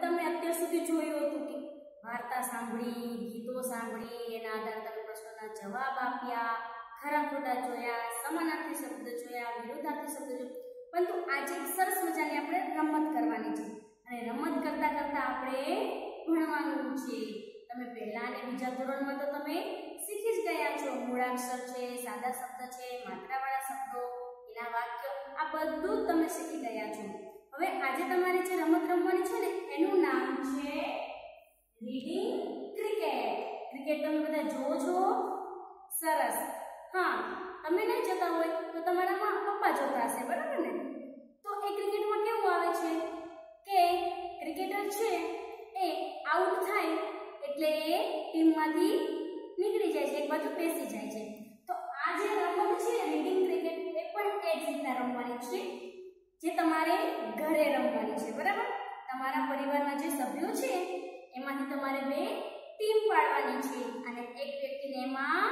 તમે અત્યાર સુધી જોયું હતું કે વાર્તા સાંભળી, ગીતો સાંભળી, એના આધારે તમે પ્રશ્નોના જવાબ આપ્યા, ખરા ખોટા જોયા, સમાનાર્થી શબ્દ જોયા, વિરોધાર્થી શબ્દ જોયા. પરંતુ આજે સરસ મજાની આપણે રમત કરવાની છે. અને રમત કરતા કરતા આપણે ભણવાનું છે. તમે પહેલા અને બીજા ધોરણમાં તો તમે શીખી જ ગયા છો. મૂળાક્ષર છે, સાદા શબ્દ છે, માત્રાવાળા શબ્દો, એના વાક્યો, આ બધું તમે શીખી ગયા છો. હવે આજે તમારે જે રમત રમવાની છે ને એનું નામ છે રીડિંગ ક્રિકેટ ક્રિકેટ તમે બધા છો? સરસ. હા તમે નહીં જોતા હોય તો તમારા પપ્પા જોતા હશે, બરાબર ને? તો એ ક્રિકેટમાં કેવું આવે છે? કે ક્રિકેટર છે એ આઉટ થાય એટલે એ ટીમમાંથી નીકળી જાય છે, એક બાજુ બેસી જાય છે. તો આ જે રમત છે, રીડિંગ ક્રિકેટ, એ પણ એ જ રીતના રમવાની છે, જે તમારે ઘરે રમવાની છે, બરાબર? તમારા પરિવારના જે સભ્યો છે, એમાંથી તમારે બે ટીમ પાડવાની છે અને એક વ્યક્તિને એમાં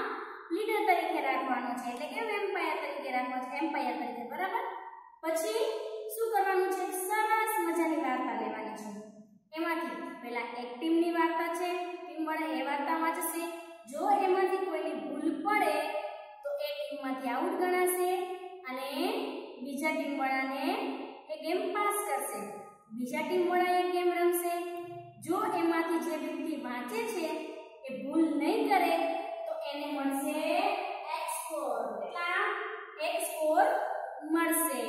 લીડર તરીકે રાખવાનો છે. એટલે કે એમ્પાયર તરીકે રાખવાનો છે? એમ્પાયર તરીકે, બરાબર? પછી શું કરવાનું છે? સરસ મજાની વાર્તા લેવાની છે. એમાંથી પહેલા એક ટીમની વાર્તા છે. ટીમ વડે એ વાર્તા વાંચશે. જો એમાંથી કોઈની ભૂલ પડે, તો એ ટીમમાંથી આઉટ ગણાશે અને બીજા ટીમ વાળાને એ ગેમ પાસ કરશે. બીજા ટીમ વાળા એ ગેમ રમશે? એમાંથી જે વ્યક્તિ વાંચે છે એ ભૂલ નહીં કરે, તો એને મળશે એક સ્કોર કેટલા? સ્કોર મળશે.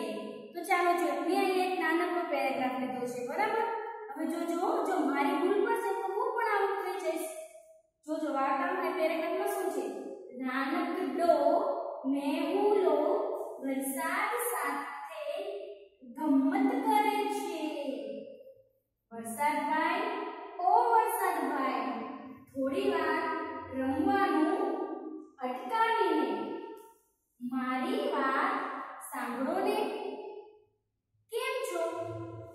તો ચાલો જો મેં અહીં એક નાનકડો પેરેગ્રાફ લીધો છે, બરાબર? હવે જો જો મારી ભૂલ પડશે તો હું પણ આઉટ થઈ જઈશ. જો જો વાર્તામાં પેરેગ્રાફમાં શું છે? નાનકડો મેહુલો વરસાદ સાથે સાંભળો કેમ છો?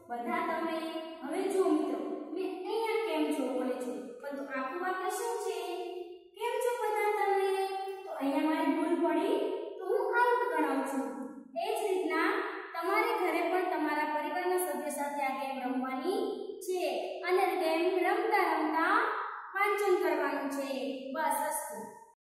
બધા તમે? હવે જો મિત્રો, મેં અહીંયા કેમ છો બોલે છે. પરંતુ આખું વાક્ય શું છે? કેમ છો બધા તમે? તો અહીંયા મારી ભૂલ પડી, તો હું આઉટ ગણાવું છું. એ જ રીતના તમારે ઘરે પણ તમારા પરિવારના સભ્ય સાથે આ ગેમ રમવાની છે અને ગેમ રમતા રમતા વાંચન કરવાનું છે. બસ અસ્તુ